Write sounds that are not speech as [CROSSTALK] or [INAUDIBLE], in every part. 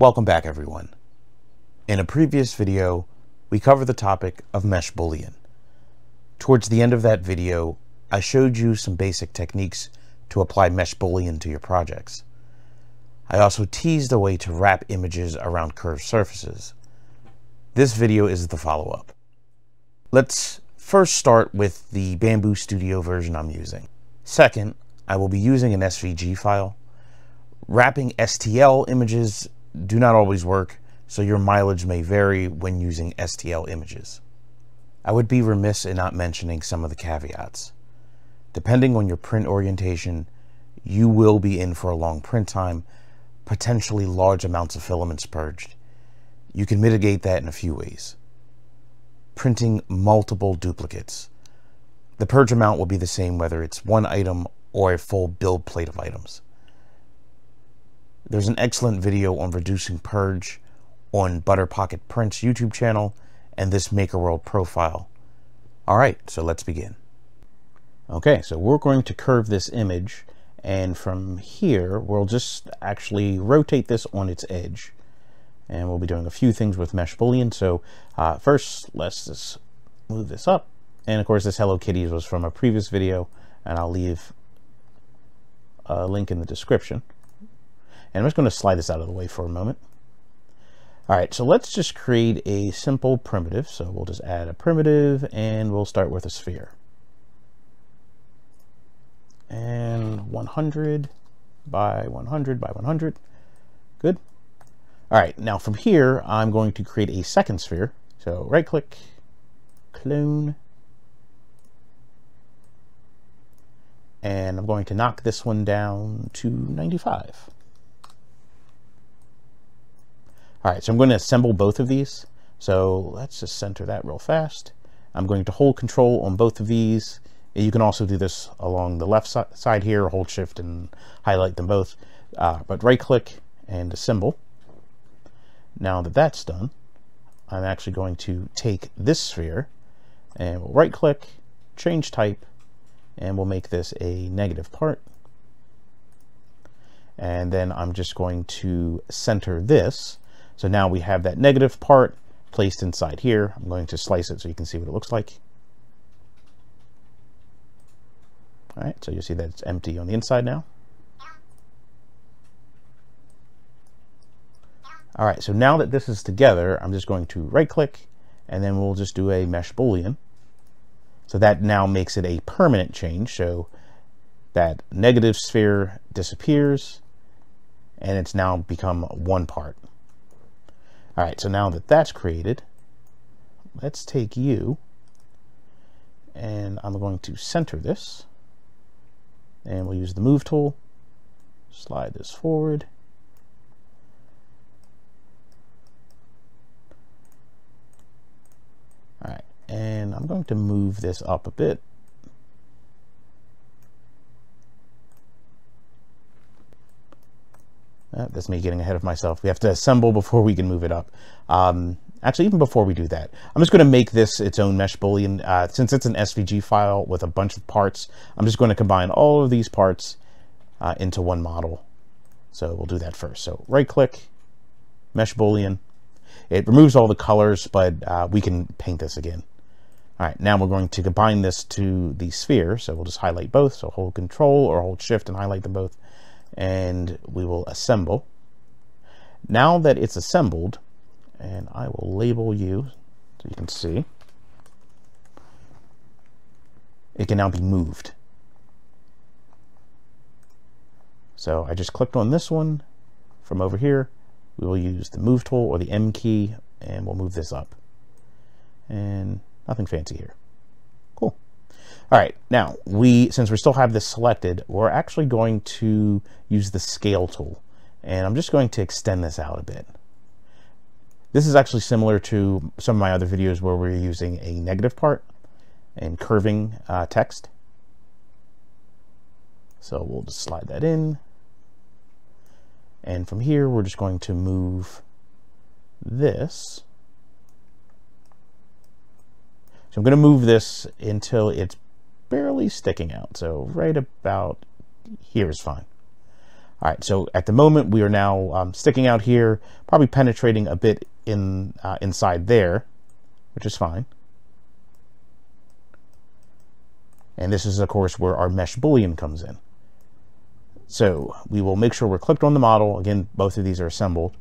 Welcome back everyone. In a previous video, we covered the topic of mesh boolean. Towards the end of that video, I showed you some basic techniques to apply mesh boolean to your projects. I also teased a way to wrap images around curved surfaces. This video is the follow-up. Let's first start with the Bambu Studio version I'm using. Second, I will be using an SVG file. Wrapping STL images do not always work, so your mileage may vary when using STL images. I would be remiss in not mentioning some of the caveats. Depending on your print orientation, you will be in for a long print time, potentially large amounts of filaments purged. You can mitigate that in a few ways. Printing multiple duplicates. The purge amount will be the same whether it's one item or a full build plate of items. There's an excellent video on reducing purge on Butter Pocket Print's YouTube channel and this MakerWorld profile. All right, so let's begin. Okay, so we're going to curve this image and from here we'll just actually rotate this on its edge and we'll be doing a few things with mesh boolean. So uh, first, let's just move this up. And of course, this Hello Kitties was from a previous video and I'll leave a link in the description. And I'm just going to slide this out of the way for a moment. All right, so let's just create a simple primitive. So we'll just add a primitive and we'll start with a sphere. And 100 by 100 by 100. Good. All right, now from here, I'm going to create a second sphere. So right click, clone, and I'm going to knock this one down to 95. All right, so I'm going to assemble both of these. So let's just center that real fast. I'm going to hold control on both of these. You can also do this along the left side here, hold shift and highlight them both. Uh, but right click and assemble. Now that that's done, I'm actually going to take this sphere and we'll right click, change type, and we'll make this a negative part. And then I'm just going to center this so now we have that negative part placed inside here. I'm going to slice it so you can see what it looks like. All right, so you see that it's empty on the inside now. All right, so now that this is together, I'm just going to right click and then we'll just do a mesh boolean. So that now makes it a permanent change. So that negative sphere disappears and it's now become one part. All right, so now that that's created, let's take you and I'm going to center this and we'll use the move tool, slide this forward. All right, and I'm going to move this up a bit Uh, that's me getting ahead of myself. We have to assemble before we can move it up. Um, actually, even before we do that, I'm just going to make this its own mesh boolean. Uh, since it's an SVG file with a bunch of parts, I'm just going to combine all of these parts uh, into one model. So we'll do that first. So right click, mesh boolean. It removes all the colors, but uh, we can paint this again. All right, now we're going to combine this to the sphere. So we'll just highlight both. So hold control or hold shift and highlight them both and we will assemble. Now that it's assembled, and I will label you so you can see, it can now be moved. So I just clicked on this one from over here. We will use the move tool or the M key and we'll move this up. And nothing fancy here. Cool. All right, now we, since we still have this selected, we're actually going to use the scale tool. And I'm just going to extend this out a bit. This is actually similar to some of my other videos where we're using a negative part and curving uh, text. So we'll just slide that in. And from here, we're just going to move this So I'm going to move this until it's barely sticking out. So right about here is fine. All right, so at the moment we are now um, sticking out here, probably penetrating a bit in uh, inside there, which is fine. And this is, of course, where our mesh boolean comes in. So we will make sure we're clicked on the model. Again, both of these are assembled.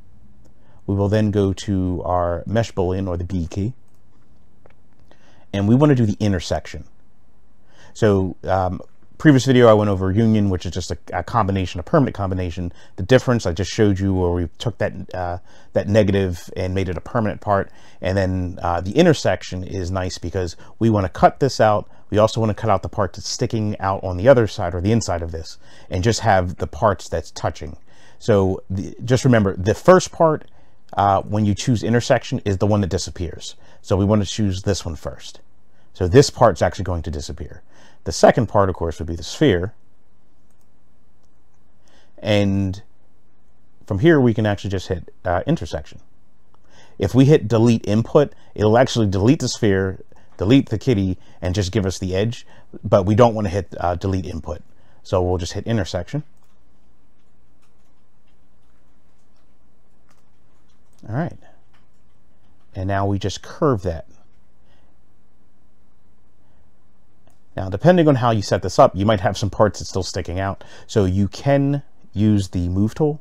We will then go to our mesh boolean or the B key. And we want to do the intersection. So um, previous video I went over union, which is just a, a, combination, a permanent combination. The difference I just showed you where we took that uh, that negative and made it a permanent part. And then uh, the intersection is nice because we want to cut this out. We also want to cut out the part that's sticking out on the other side or the inside of this and just have the parts that's touching. So the, just remember the first part uh, when you choose intersection is the one that disappears. So we want to choose this one first. So this part's actually going to disappear. The second part, of course, would be the sphere. And from here, we can actually just hit uh, intersection. If we hit delete input, it'll actually delete the sphere, delete the kitty, and just give us the edge. But we don't want to hit uh, delete input. So we'll just hit intersection. All right. And now we just curve that. Now, depending on how you set this up, you might have some parts that's still sticking out. So you can use the move tool.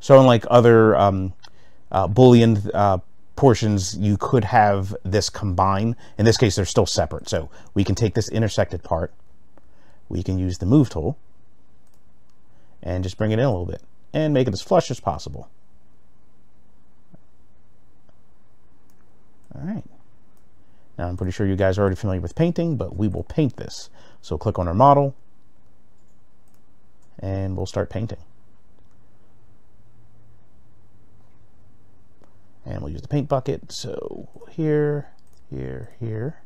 So unlike other um, uh, Boolean uh, portions, you could have this combine. In this case, they're still separate. So we can take this intersected part. We can use the move tool and just bring it in a little bit and make it as flush as possible. All right. Now I'm pretty sure you guys are already familiar with painting, but we will paint this. So click on our model and we'll start painting. And we'll use the paint bucket. So here, here, here.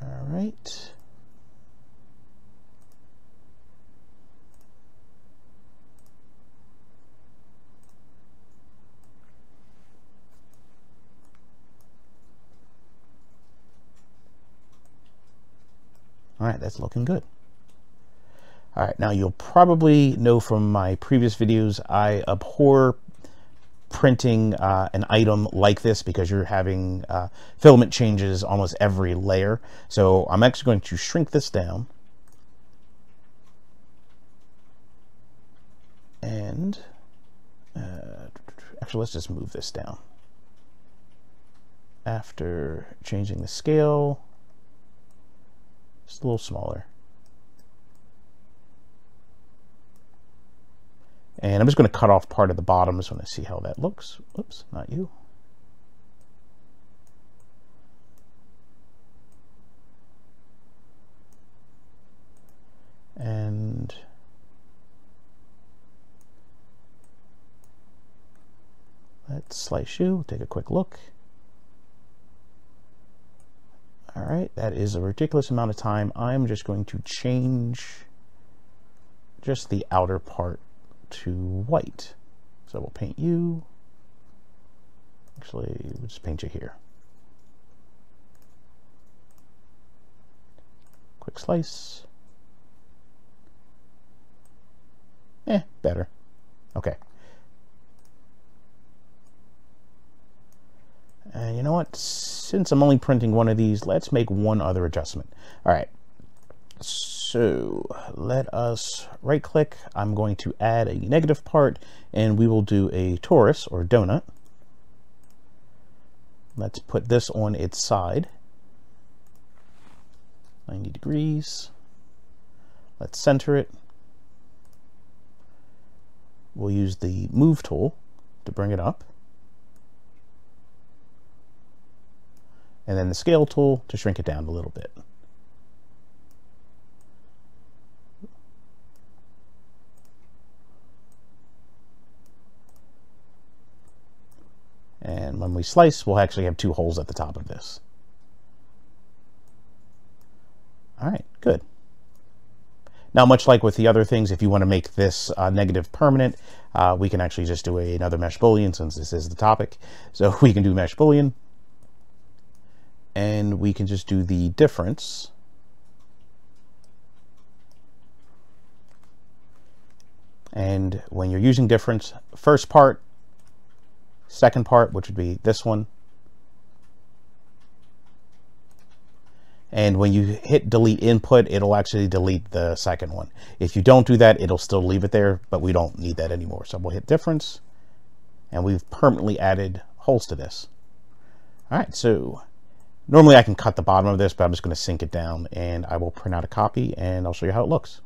All right. All right, that's looking good. All right, now you'll probably know from my previous videos, I abhor printing uh, an item like this because you're having uh, filament changes almost every layer. So I'm actually going to shrink this down. And uh, actually, let's just move this down. After changing the scale, a little smaller. And I'm just going to cut off part of the bottom. just want to see how that looks. Whoops, not you. And let's slice you, take a quick look. All right, that is a ridiculous amount of time. I'm just going to change just the outer part to white. So we'll paint you. Actually, we'll just paint you here. Quick slice. Eh, better. Okay. And you know what? Since I'm only printing one of these, let's make one other adjustment. All right. So let us right click. I'm going to add a negative part and we will do a torus or donut. Let's put this on its side. 90 degrees. Let's center it. We'll use the move tool to bring it up. And then the scale tool to shrink it down a little bit. And when we slice, we'll actually have two holes at the top of this. All right, good. Now, much like with the other things, if you want to make this uh, negative permanent, uh, we can actually just do a, another mesh boolean since this is the topic. So [LAUGHS] we can do mesh boolean and we can just do the difference. And when you're using difference, first part, second part, which would be this one, and when you hit delete input it'll actually delete the second one. If you don't do that it'll still leave it there but we don't need that anymore. So we'll hit difference and we've permanently added holes to this. All right so normally I can cut the bottom of this but I'm just going to sink it down and I will print out a copy and I'll show you how it looks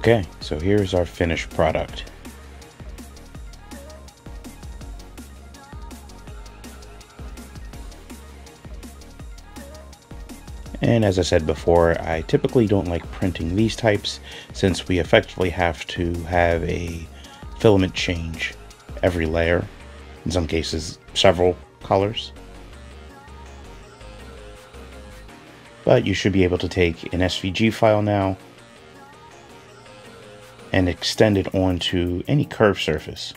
Okay, so here's our finished product. And as I said before, I typically don't like printing these types since we effectively have to have a filament change every layer, in some cases several colors. But you should be able to take an SVG file now and extend it onto any curved surface.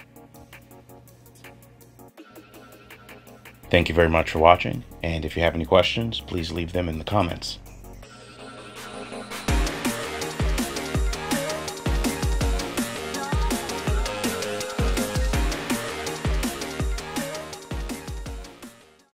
Thank you very much for watching, and if you have any questions, please leave them in the comments.